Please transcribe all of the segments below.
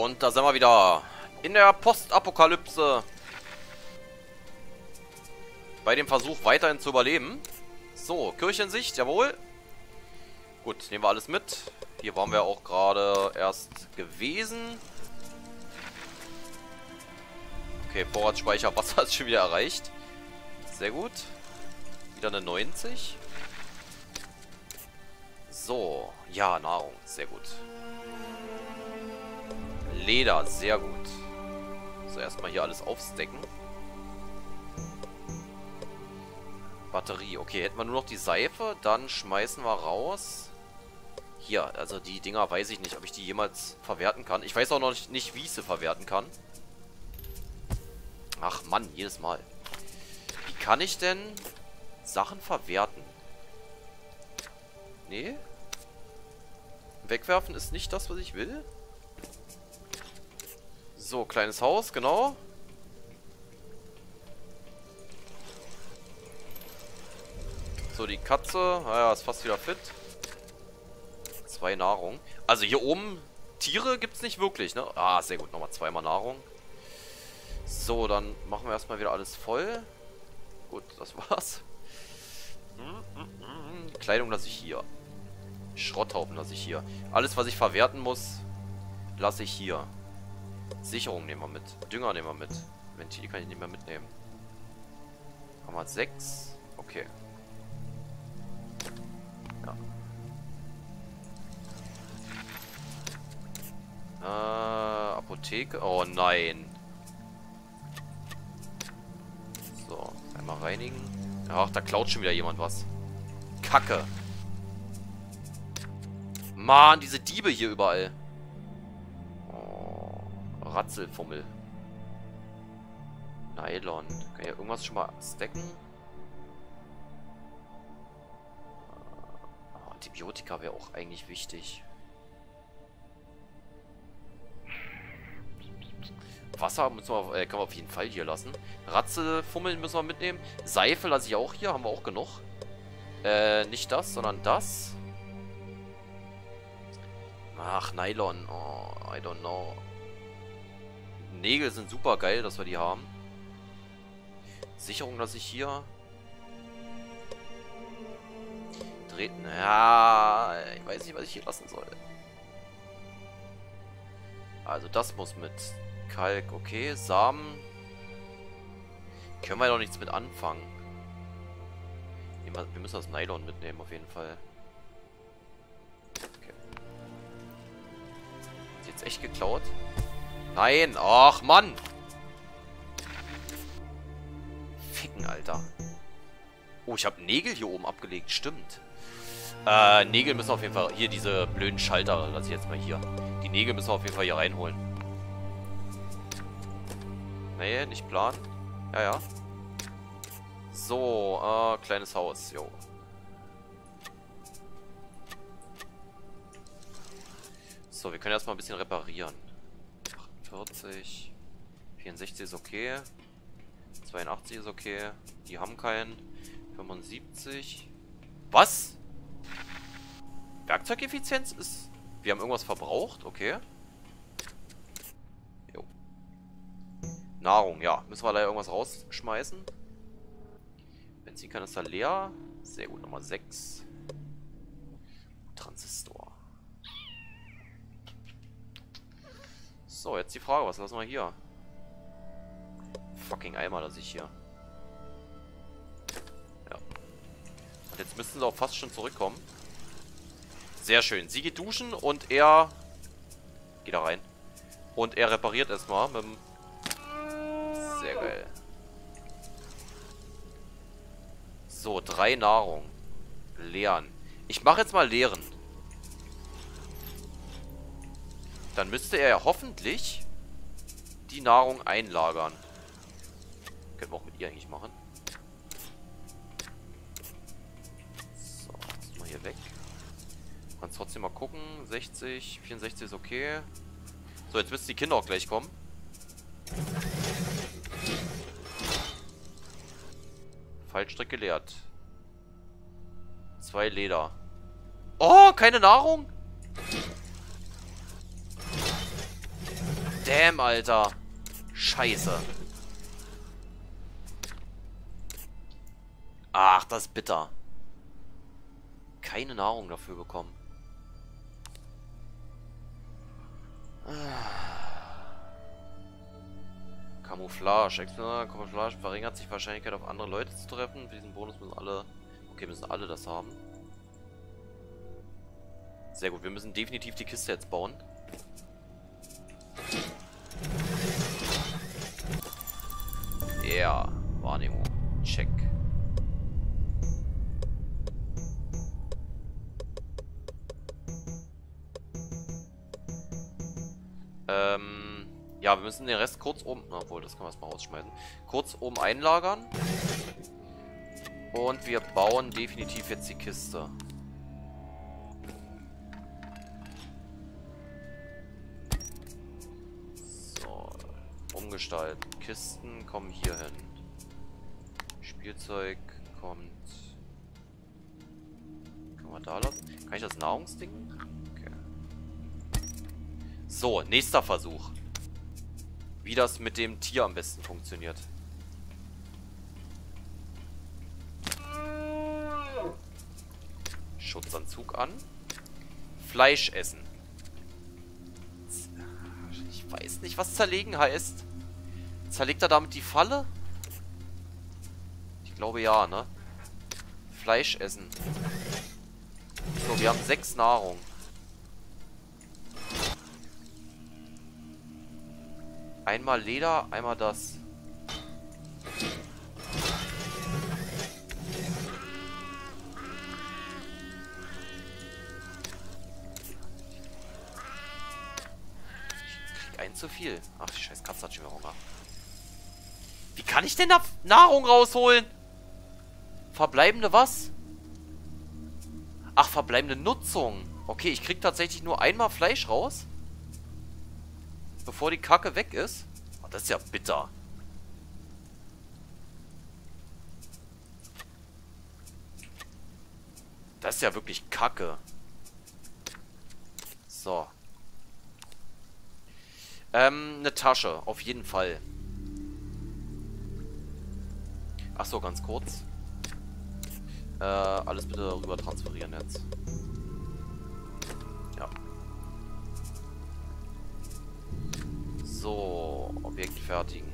Und da sind wir wieder in der Postapokalypse. Bei dem Versuch weiterhin zu überleben. So, Kirchensicht, jawohl. Gut, nehmen wir alles mit. Hier waren wir auch gerade erst gewesen. Okay, Vorratsspeicher Wasser ist schon wieder erreicht. Sehr gut. Wieder eine 90. So, ja, Nahrung, sehr gut. Leder, sehr gut. So, erstmal hier alles aufstecken. Batterie, okay, hätten wir nur noch die Seife, dann schmeißen wir raus. Hier, also die Dinger weiß ich nicht, ob ich die jemals verwerten kann. Ich weiß auch noch nicht, wie ich sie verwerten kann. Ach Mann, jedes Mal. Wie kann ich denn Sachen verwerten? Nee? Wegwerfen ist nicht das, was ich will? So, kleines Haus, genau. So, die Katze. Naja, ist fast wieder fit. Zwei Nahrung. Also hier oben Tiere gibt es nicht wirklich, ne? Ah, sehr gut. Nochmal zweimal Nahrung. So, dann machen wir erstmal wieder alles voll. Gut, das war's. Kleidung lasse ich hier. Schrotthaufen lasse ich hier. Alles, was ich verwerten muss, lasse ich hier. Sicherung nehmen wir mit. Dünger nehmen wir mit. Ventil kann ich nicht mehr mitnehmen. Haben wir 6. Okay. Ja. Äh, Apotheke. Oh nein. So, einmal reinigen. Ach, da klaut schon wieder jemand was. Kacke. Mann, diese Diebe hier überall. Ratzelfummel. Nylon. Kann ja irgendwas schon mal stacken? Oh, Antibiotika wäre auch eigentlich wichtig. Wasser müssen wir, äh, können wir auf jeden Fall hier lassen. Ratzelfummeln müssen wir mitnehmen. Seife lasse ich auch hier, haben wir auch genug. Äh, nicht das, sondern das. Ach, Nylon. Oh, I don't know. Nägel sind super geil, dass wir die haben. Sicherung lasse ich hier. Treten. Ja, ich weiß nicht, was ich hier lassen soll. Also das muss mit Kalk. Okay, Samen. Können wir doch nichts mit anfangen. Wir müssen das Nylon mitnehmen auf jeden Fall. Okay. Ist jetzt echt geklaut? Nein. Ach, Mann. Ficken, Alter. Oh, ich habe Nägel hier oben abgelegt. Stimmt. Äh, Nägel müssen auf jeden Fall... Hier, diese blöden Schalter lasse ich jetzt mal hier. Die Nägel müssen wir auf jeden Fall hier reinholen. Nee, nicht planen. Ja, ja. So, äh, kleines Haus. Jo. So, wir können erstmal ein bisschen reparieren. 40. 64 ist okay. 82 ist okay. Die haben keinen. 75. Was? Werkzeugeffizienz ist... Wir haben irgendwas verbraucht? Okay. Jo. Nahrung, ja. Müssen wir da irgendwas rausschmeißen? Benzinkanister leer. Sehr gut, Nummer 6. Transistor. So, jetzt die Frage, was lassen wir hier? Fucking Eimer lasse ich hier. Ja. Und jetzt müssten sie auch fast schon zurückkommen. Sehr schön. Sie geht duschen und er... Geht da rein. Und er repariert erstmal mit dem... Sehr geil. So, drei Nahrung. Leeren. Ich mache jetzt mal leeren. Dann müsste er ja hoffentlich die Nahrung einlagern. Können wir auch mit ihr eigentlich machen. So, jetzt mal hier weg. Kannst trotzdem mal gucken. 60, 64 ist okay. So, jetzt müssten die Kinder auch gleich kommen. Fallstrick geleert. Zwei Leder. Oh, keine Nahrung? Damn, Alter. Scheiße. Ach, das ist bitter. Keine Nahrung dafür bekommen. Camouflage. Explorer Camouflage verringert sich Wahrscheinlichkeit auf andere Leute zu treffen. Für diesen Bonus müssen alle... Okay, müssen alle das haben. Sehr gut, wir müssen definitiv die Kiste jetzt bauen. Ja, Wahrnehmung. Check. Ähm, ja, wir müssen den Rest kurz oben, obwohl, das können wir erstmal rausschmeißen, kurz oben einlagern. Und wir bauen definitiv jetzt die Kiste. Umgestalten. Kisten kommen hier hin. Spielzeug kommt... Kann man da lassen? Kann ich das Nahrungsding? Okay. So, nächster Versuch. Wie das mit dem Tier am besten funktioniert. Schutzanzug an. Fleisch essen. Ich weiß nicht, was zerlegen heißt. Zerlegt er damit die Falle? Ich glaube ja, ne? Fleisch essen. So, wir haben sechs Nahrung. Einmal Leder, einmal das. Ich krieg einen zu viel. Ach, die scheiß Katze hat schon wieder Hunger. Wie kann ich denn da Nahrung rausholen? Verbleibende was? Ach, verbleibende Nutzung. Okay, ich krieg tatsächlich nur einmal Fleisch raus. Bevor die Kacke weg ist. Oh, das ist ja bitter. Das ist ja wirklich Kacke. So. Ähm, eine Tasche. Auf jeden Fall. Achso, ganz kurz. Äh, alles bitte rüber transferieren jetzt. Ja. So, Objekt fertigen.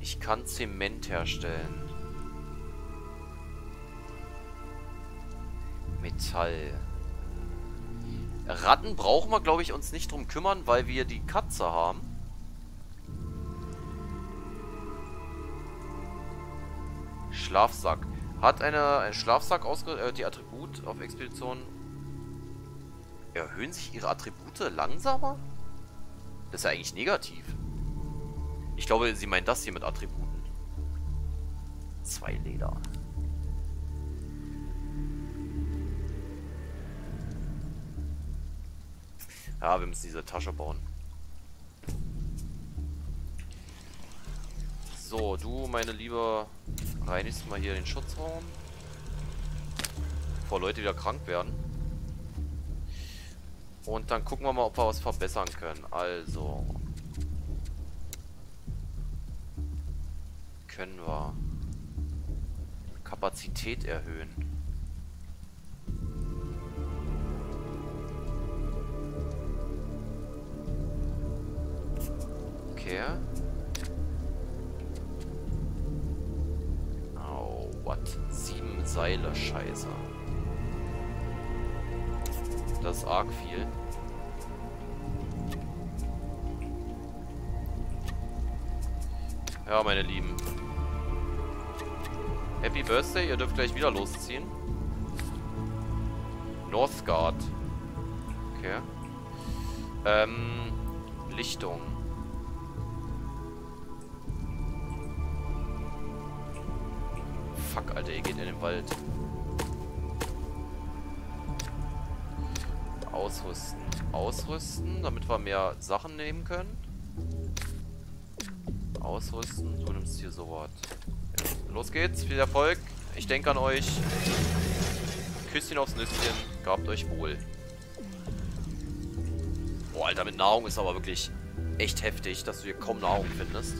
Ich kann Zement herstellen. Metall. Ratten brauchen wir, glaube ich, uns nicht drum kümmern, weil wir die Katze haben. Schlafsack. Hat eine, ein Schlafsack ausge äh, die Attribut auf Expedition. Erhöhen sich ihre Attribute langsamer? Das ist ja eigentlich negativ. Ich glaube, sie meint das hier mit Attributen. Zwei Leder. Ja, wir müssen diese Tasche bauen. So, du, meine Liebe, reinigst mal hier den Schutzraum. Bevor Leute wieder krank werden. Und dann gucken wir mal, ob wir was verbessern können. Also. Können wir. Kapazität erhöhen. Okay. What? Sieben Seile, scheiße. Das ist arg viel. Ja, meine Lieben. Happy Birthday, ihr dürft gleich wieder losziehen. Northgard. Okay. Ähm, Lichtung. Geht in den Wald. Ausrüsten. Ausrüsten, damit wir mehr Sachen nehmen können. Ausrüsten, du nimmst hier sowas. Ja. Los geht's, viel Erfolg. Ich denke an euch. Küsschen aufs Nüsschen, gabt euch wohl. Boah, Alter, mit Nahrung ist aber wirklich echt heftig, dass du hier kaum Nahrung findest.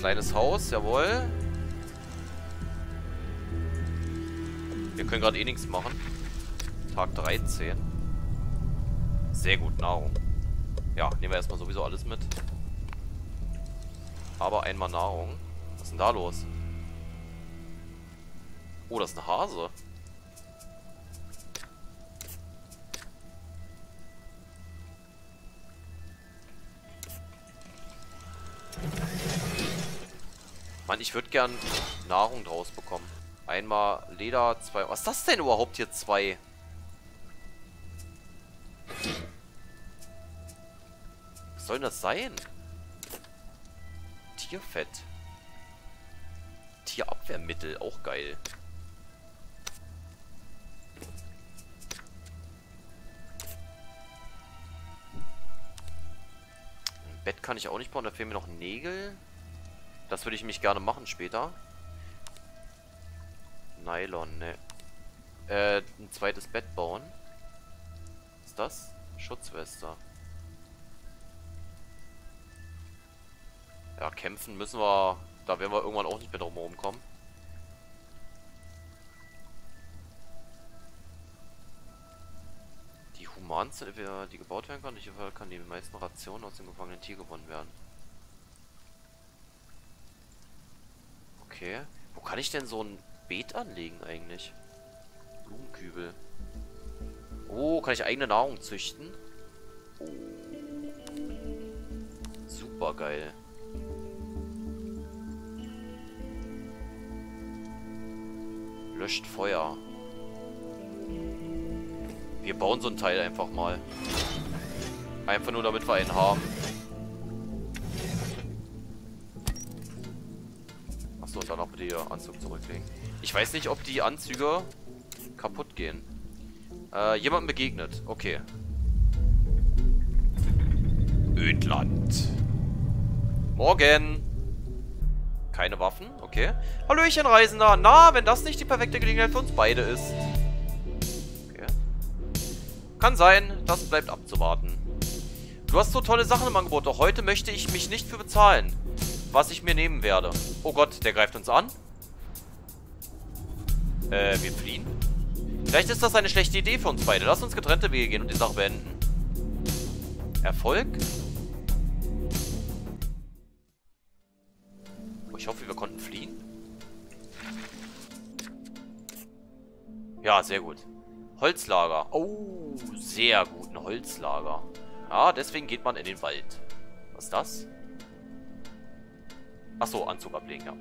Kleines Haus, jawohl. Wir können gerade eh nichts machen. Tag 13. Sehr gut, Nahrung. Ja, nehmen wir erstmal sowieso alles mit. Aber einmal Nahrung. Was ist denn da los? Oh, das ist ein Hase. Ich würde gern Nahrung draus bekommen. Einmal Leder, zwei... Was ist das denn überhaupt hier? Zwei... Was soll denn das sein? Tierfett. Tierabwehrmittel, auch geil. Ein Bett kann ich auch nicht bauen, da fehlen mir noch Nägel. Das würde ich mich gerne machen später. Nylon, ne. Äh, ein zweites Bett bauen. Was ist das? Schutzweste. Ja, kämpfen müssen wir... Da werden wir irgendwann auch nicht mehr drum herum kommen. Die Humanzelle, die gebaut werden kann, ich kann die meisten Rationen aus dem gefangenen Tier gewonnen werden. Okay. Wo kann ich denn so ein Beet anlegen eigentlich? Blumenkübel. Oh, kann ich eigene Nahrung züchten? Oh. Super geil. Löscht Feuer. Wir bauen so ein Teil einfach mal. Einfach nur, damit wir einen haben. Achso, dann auch bitte ihr Anzug zurücklegen. Ich weiß nicht, ob die Anzüge kaputt gehen. Äh, jemandem begegnet. Okay. Ödland. Morgen. Keine Waffen? Okay. Hallöchen, Reisender. Na, wenn das nicht die perfekte Gelegenheit für uns beide ist. Okay. Kann sein. Das bleibt abzuwarten. Du hast so tolle Sachen im Angebot, doch heute möchte ich mich nicht für bezahlen was ich mir nehmen werde. Oh Gott, der greift uns an. Äh, wir fliehen. Vielleicht ist das eine schlechte Idee für uns beide. Lass uns getrennte Wege gehen und die Sache beenden. Erfolg? Oh, ich hoffe, wir konnten fliehen. Ja, sehr gut. Holzlager. Oh, sehr gut, ein Holzlager. Ja, deswegen geht man in den Wald. Was ist das? Achso, Anzug ablegen, ja.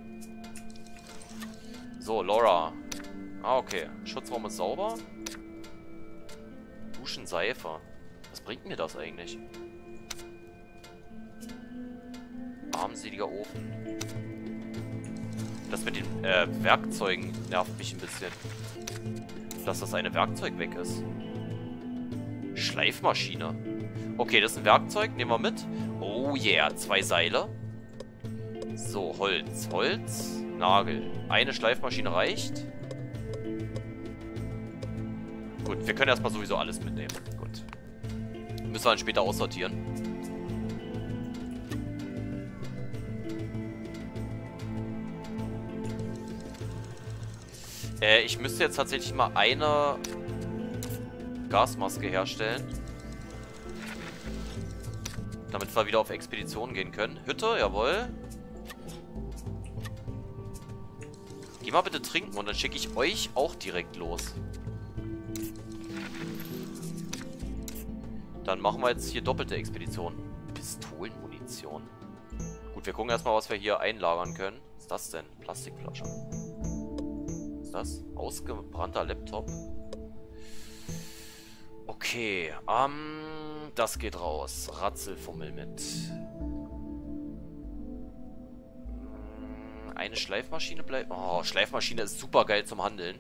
So, Laura. Ah, okay. Schutzraum ist sauber. Duschen, Seife. Was bringt mir das eigentlich? Armseliger Ofen. Das mit den äh, Werkzeugen nervt mich ein bisschen. Dass das eine Werkzeug weg ist. Schleifmaschine. Okay, das ist ein Werkzeug. Nehmen wir mit. Oh yeah, zwei Seile. So, Holz. Holz, Nagel. Eine Schleifmaschine reicht. Gut, wir können erstmal sowieso alles mitnehmen. Gut. Müssen wir dann später aussortieren. Äh, ich müsste jetzt tatsächlich mal eine Gasmaske herstellen. Damit wir wieder auf Expedition gehen können. Hütte, jawohl. Geh mal bitte trinken und dann schicke ich euch auch direkt los. Dann machen wir jetzt hier doppelte Expedition. Pistolenmunition. Gut, wir gucken erstmal, was wir hier einlagern können. Was ist das denn? Plastikflasche. Was ist das? Ausgebrannter Laptop. Okay, ähm, das geht raus. Ratzelfummel mit. Eine Schleifmaschine bleibt... Oh, Schleifmaschine ist super geil zum Handeln.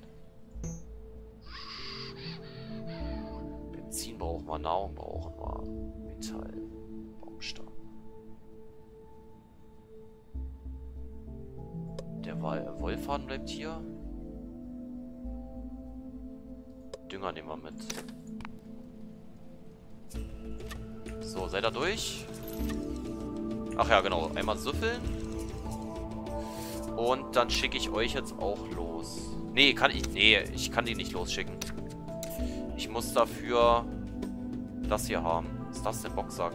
Benzin brauchen wir, Nahrung brauchen wir. Metall. Baumstamm. Der Wollfaden bleibt hier. Dünger nehmen wir mit. So, seid ihr durch? Ach ja, genau. Einmal süffeln. Und dann schicke ich euch jetzt auch los. Nee, kann ich... Nee, ich kann die nicht losschicken. Ich muss dafür das hier haben. Ist das denn? Boxsack.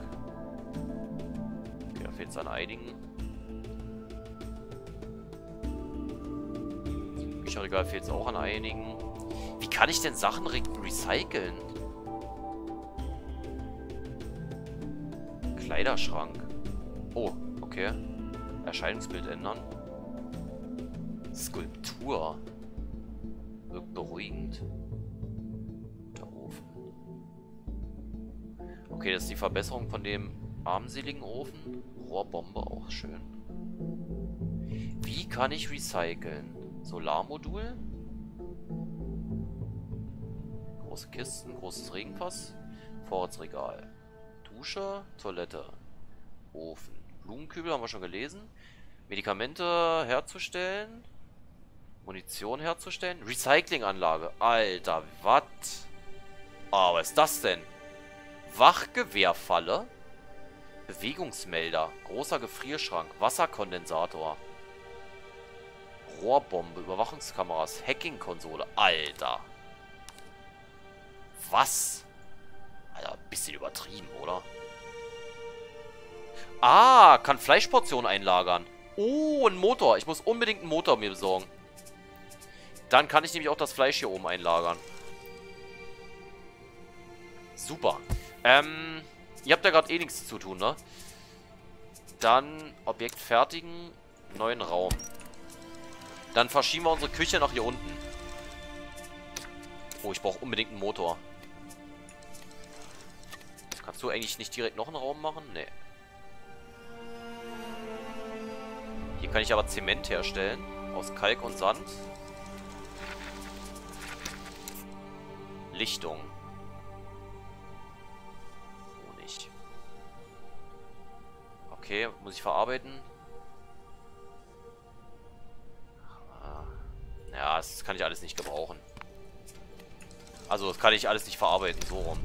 Okay, da fehlt es an einigen. Bücherregal fehlt es auch an einigen. Wie kann ich denn Sachen re recyceln? Kleiderschrank. Oh, okay. Erscheinungsbild ändern. Skulptur. Wirkt beruhigend. Der Ofen. Okay, das ist die Verbesserung von dem armseligen Ofen. Rohrbombe, auch schön. Wie kann ich recyceln? Solarmodul. Große Kisten, großes Regenfass. Vorratsregal. Dusche, Toilette. Ofen. Blumenkübel haben wir schon gelesen. Medikamente herzustellen. Munition herzustellen. Recyclinganlage. Alter, was? Oh, was ist das denn? Wachgewehrfalle. Bewegungsmelder. Großer Gefrierschrank. Wasserkondensator. Rohrbombe. Überwachungskameras. Hacking-Konsole. Alter. Was? Alter, ein bisschen übertrieben, oder? Ah, kann Fleischportionen einlagern. Oh, ein Motor. Ich muss unbedingt einen Motor mir besorgen. Dann kann ich nämlich auch das Fleisch hier oben einlagern. Super. Ähm, ihr habt ja gerade eh nichts zu tun, ne? Dann Objekt fertigen, neuen Raum. Dann verschieben wir unsere Küche nach hier unten. Oh, ich brauche unbedingt einen Motor. Kannst du eigentlich nicht direkt noch einen Raum machen? Nee. Hier kann ich aber Zement herstellen. Aus Kalk und Sand. Lichtung. Honig. Okay, muss ich verarbeiten. Ja, das kann ich alles nicht gebrauchen. Also, das kann ich alles nicht verarbeiten, so rum.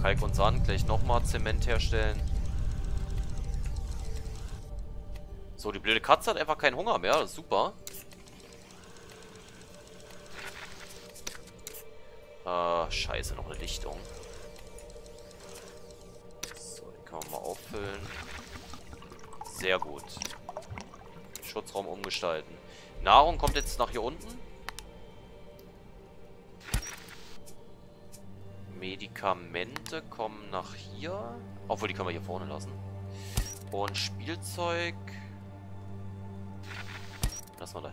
Kalk und Sand, gleich nochmal Zement herstellen. So, die blöde Katze hat einfach keinen Hunger mehr, das ist super. Äh, scheiße, noch eine Lichtung. So, die kann man mal auffüllen. Sehr gut. Schutzraum umgestalten. Nahrung kommt jetzt nach hier unten. Medikamente kommen nach hier. Obwohl, die können wir hier vorne lassen. Und Spielzeug... Lassen wir da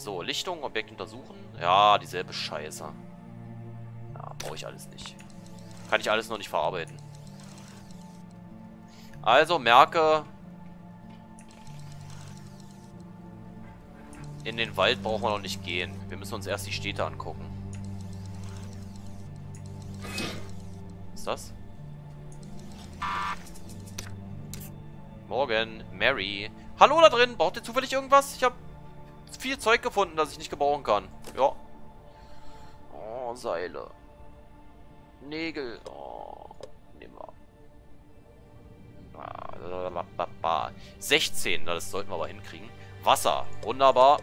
So, Lichtung, Objekt untersuchen. Ja, dieselbe Scheiße. Ja, brauche ich alles nicht. Kann ich alles noch nicht verarbeiten. Also, merke... In den Wald brauchen wir noch nicht gehen. Wir müssen uns erst die Städte angucken. Was ist das? Morgen, Mary. Hallo da drin, braucht ihr zufällig irgendwas? Ich habe viel Zeug gefunden, das ich nicht gebrauchen kann. Ja. Oh, Seile. Nägel. Oh, nehmen wir. 16, das sollten wir aber hinkriegen. Wasser. Wunderbar.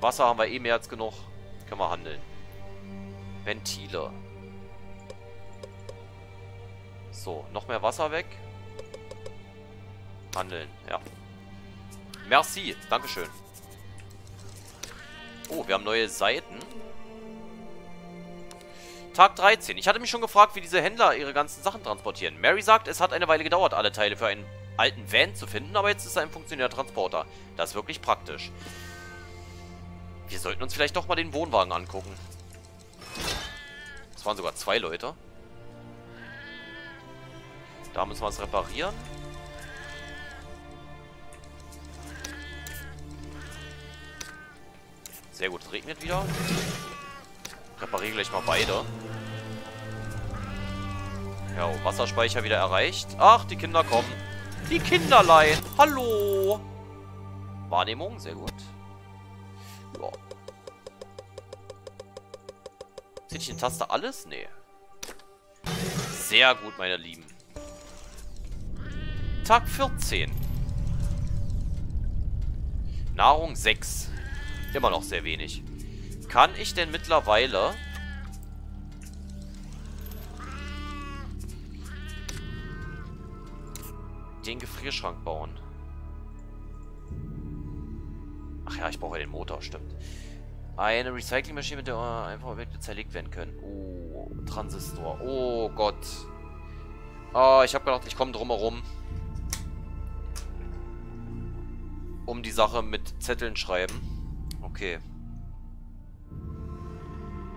Wasser haben wir eh mehr als genug. Können wir handeln. Ventile. So, noch mehr Wasser weg. Handeln, ja. Merci, Dankeschön. Oh, wir haben neue Seiten. Tag 13. Ich hatte mich schon gefragt, wie diese Händler ihre ganzen Sachen transportieren. Mary sagt, es hat eine Weile gedauert, alle Teile für einen alten Van zu finden, aber jetzt ist er ein funktionierender Transporter. Das ist wirklich praktisch. Wir sollten uns vielleicht doch mal den Wohnwagen angucken. Das waren sogar zwei Leute. Da müssen wir es reparieren. Sehr gut, es regnet wieder. Repariere gleich mal beide. Ja, oh, Wasserspeicher wieder erreicht. Ach, die Kinder kommen. Die Kinderlein. Hallo. Wahrnehmung, sehr gut. Ja. Sehe ich in Taste alles? Nee. Sehr gut, meine Lieben. Tag 14. Nahrung 6. Immer noch sehr wenig. Kann ich denn mittlerweile... den Gefrierschrank bauen? Ach ja, ich brauche den Motor, stimmt. Eine Recyclingmaschine, mit der einfach Objekte zerlegt werden können. Oh, Transistor. Oh Gott. Oh, ich habe gedacht, ich komme drum herum. Um die Sache mit Zetteln schreiben. Okay.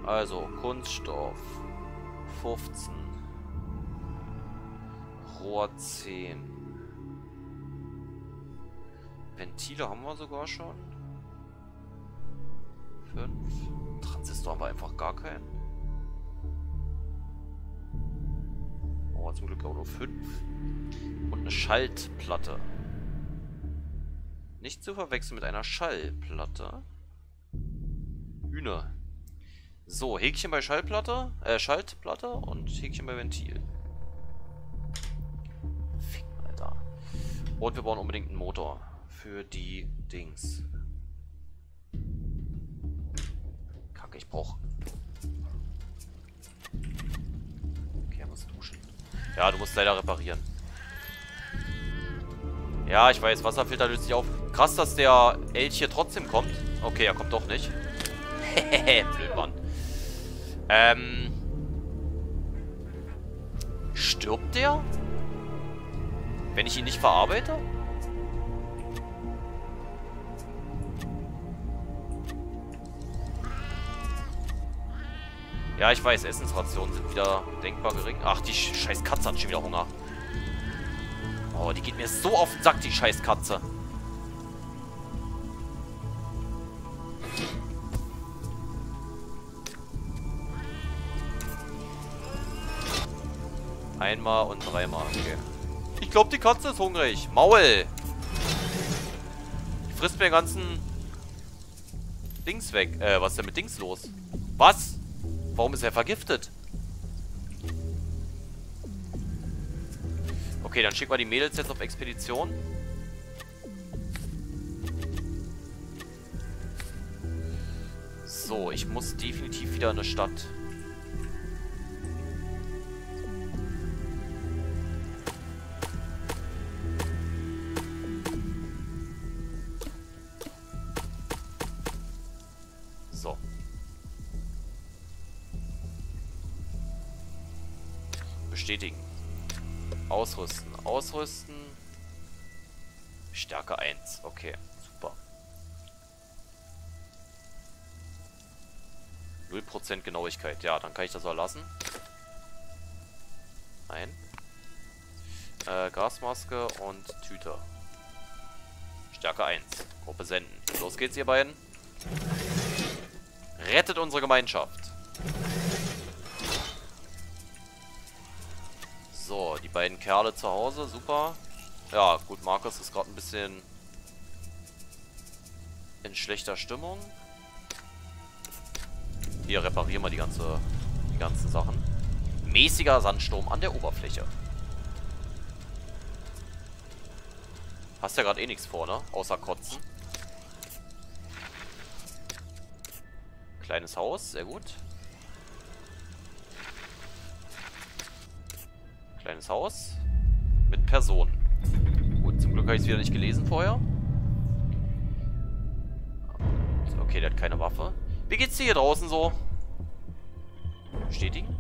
Also, Kunststoff. 15. Rohr 10. Ventile haben wir sogar schon. 5. Transistor haben wir einfach gar keinen. Oh, zum Glück auch nur 5. Und eine Schaltplatte. Nicht zu verwechseln mit einer Schallplatte. Hühner. So, Häkchen bei Schallplatte, äh, Schaltplatte und Häkchen bei Ventil. Fick, Alter. Und wir brauchen unbedingt einen Motor für die Dings. Kacke, ich brauche... Okay, er muss duschen. Ja, du musst leider reparieren. Ja, ich weiß, Wasserfilter löst sich auf. Krass, dass der Elch hier trotzdem kommt. Okay, er kommt doch nicht. Hehehe, blöd, Mann. Ähm... Stirbt der? Wenn ich ihn nicht verarbeite? Ja, ich weiß, Essensrationen sind wieder denkbar gering. Ach, die scheiß Katze hat schon wieder Hunger. Oh, die geht mir so auf den Sack, die scheiß Katze. Einmal und dreimal, okay. Ich glaube, die Katze ist hungrig. Maul! Die frisst mir den ganzen Dings weg. Äh, was ist denn mit Dings los? Was? Warum ist er vergiftet? Okay, dann schicken wir die Mädels jetzt auf Expedition. So, ich muss definitiv wieder in eine Stadt. Bestätigen. Ausrüsten. Ausrüsten. Stärke 1. Okay, super. 0% Genauigkeit. Ja, dann kann ich das auch lassen. Nein. Äh, Gasmaske und Tüte. Stärke 1. Gruppe senden. Los geht's, ihr beiden. Rettet unsere Gemeinschaft. So, die beiden Kerle zu Hause, super. Ja, gut, Markus ist gerade ein bisschen in schlechter Stimmung. Hier reparieren wir die ganze, die ganzen Sachen. Mäßiger Sandsturm an der Oberfläche. Hast ja gerade eh nichts vor, ne? Außer kotzen. Kleines Haus, sehr gut. Kleines Haus. Mit Personen. Gut, zum Glück habe ich es wieder nicht gelesen vorher. Okay, der hat keine Waffe. Wie geht's dir hier draußen so? Bestätigen.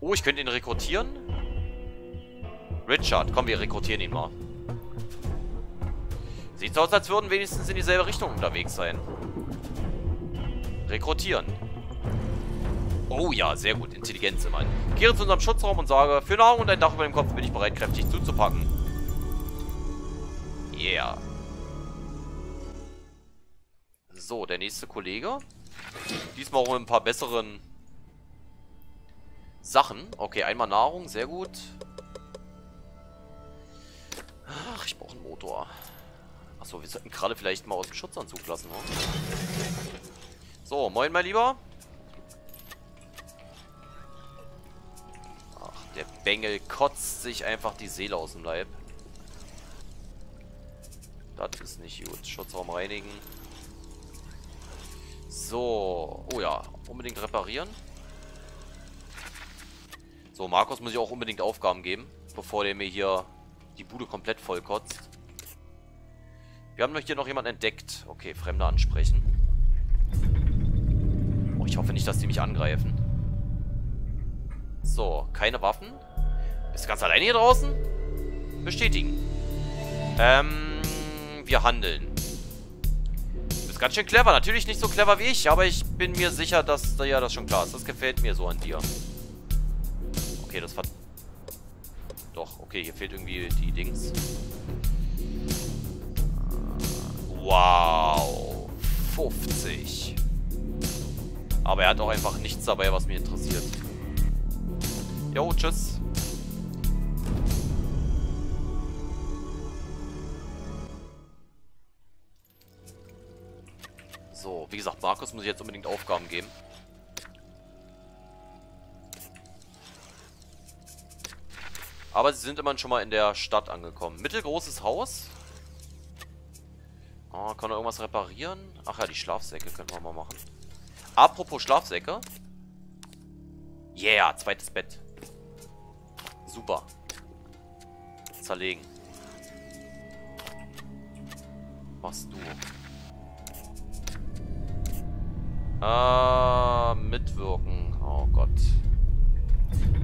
Oh, ich könnte ihn rekrutieren. Richard, komm, wir rekrutieren ihn mal. Sieht so aus, als würden wenigstens in dieselbe Richtung unterwegs sein. Rekrutieren. Oh ja, sehr gut. Intelligenz immerhin. Kehre zu unserem Schutzraum und sage, für Nahrung und ein Dach über dem Kopf bin ich bereit, kräftig zuzupacken. Yeah. So, der nächste Kollege. Diesmal auch mit ein paar besseren Sachen. Okay, einmal Nahrung, sehr gut. Ach, ich brauche einen Motor. Achso, wir sollten gerade vielleicht mal aus dem Schutzanzug lassen, oder? So, moin, mein Lieber. Der Bengel kotzt sich einfach die Seele aus dem Leib. Das ist nicht gut. Schutzraum reinigen. So. Oh ja, unbedingt reparieren. So, Markus muss ich auch unbedingt Aufgaben geben, bevor der mir hier die Bude komplett voll kotzt. Wir haben hier noch jemanden entdeckt. Okay, Fremde ansprechen. Oh, ich hoffe nicht, dass die mich angreifen. So, keine Waffen. Bist du ganz alleine hier draußen? Bestätigen. Ähm, wir handeln. Du bist ganz schön clever. Natürlich nicht so clever wie ich, aber ich bin mir sicher, dass ja das schon klar ist. Das gefällt mir so an dir. Okay, das war... Doch, okay, hier fehlt irgendwie die Dings. Wow. 50. Aber er hat auch einfach nichts dabei, was mich interessiert. Jo, tschüss. So, wie gesagt, Markus muss ich jetzt unbedingt Aufgaben geben. Aber sie sind immerhin schon mal in der Stadt angekommen. Mittelgroßes Haus. Oh, kann er irgendwas reparieren? Ach ja, die Schlafsäcke können wir mal machen. Apropos Schlafsäcke. Yeah, zweites Bett. Super. Zerlegen. Was du? Ah, mitwirken. Oh Gott.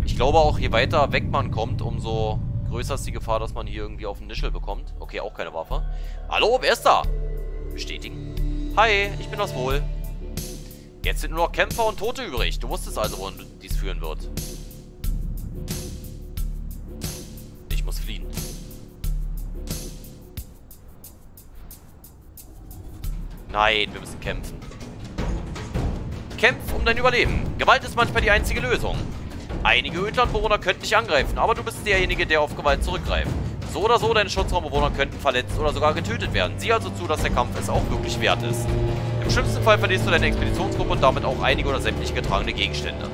Ich glaube auch, je weiter weg man kommt, umso größer ist die Gefahr, dass man hier irgendwie auf den Nischel bekommt. Okay, auch keine Waffe. Hallo, wer ist da? Bestätigen. Hi, ich bin das wohl. Jetzt sind nur noch Kämpfer und Tote übrig. Du wusstest also, wohin dies führen wird. Muss fliehen. Nein, wir müssen kämpfen. Kämpf um dein Überleben. Gewalt ist manchmal die einzige Lösung. Einige Ödlandbewohner könnten dich angreifen, aber du bist derjenige, der auf Gewalt zurückgreift. So oder so, deine Schutzraumbewohner könnten verletzt oder sogar getötet werden. Sieh also zu, dass der Kampf es auch wirklich wert ist. Im schlimmsten Fall verlierst du deine Expeditionsgruppe und damit auch einige oder sämtliche getragene Gegenstände.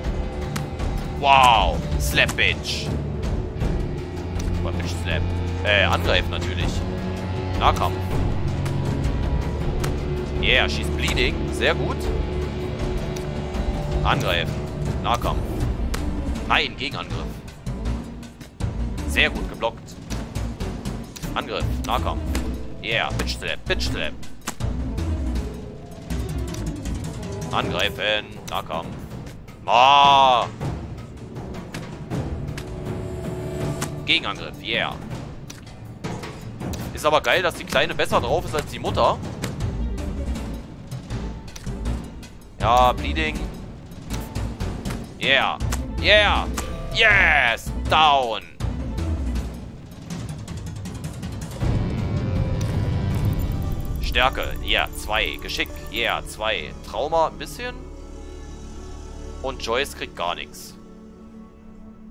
Wow. Slap, Bitch. Slap? Äh, angreifen natürlich. Nahkampf. Yeah, she's bleeding. Sehr gut. Angreifen. Nahkampf. Nein, Gegenangriff. Sehr gut geblockt. Angriff. Nahkampf. Yeah, Bitch Slap. Bitch Slap. Angreifen. Nahkampf. Ah! Gegenangriff. Yeah. Ist aber geil, dass die Kleine besser drauf ist als die Mutter. Ja, Bleeding. Yeah. Yeah. Yes. Down. Stärke. Yeah, 2. Geschick. Yeah, 2. Trauma ein bisschen. Und Joyce kriegt gar nichts.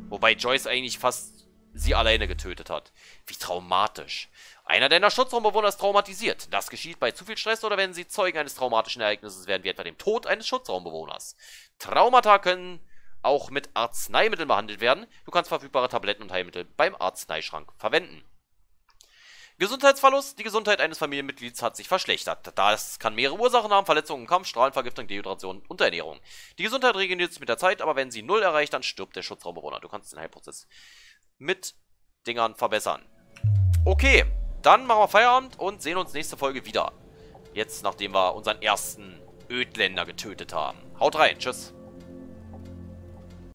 Wobei Joyce eigentlich fast sie alleine getötet hat. Wie traumatisch. Einer deiner Schutzraumbewohner ist traumatisiert. Das geschieht bei zu viel Stress oder wenn sie Zeugen eines traumatischen Ereignisses werden, wie etwa dem Tod eines Schutzraumbewohners. Traumata können auch mit Arzneimitteln behandelt werden. Du kannst verfügbare Tabletten und Heilmittel beim Arzneischrank verwenden. Gesundheitsverlust. Die Gesundheit eines Familienmitglieds hat sich verschlechtert. Das kann mehrere Ursachen haben. Verletzungen Kampf, Strahlenvergiftung, Dehydration, Unterernährung. Die Gesundheit regeneriert sich mit der Zeit, aber wenn sie null erreicht, dann stirbt der Schutzraumbewohner. Du kannst den Heilprozess mit Dingern verbessern. Okay, dann machen wir Feierabend und sehen uns nächste Folge wieder. Jetzt, nachdem wir unseren ersten Ödländer getötet haben. Haut rein, tschüss.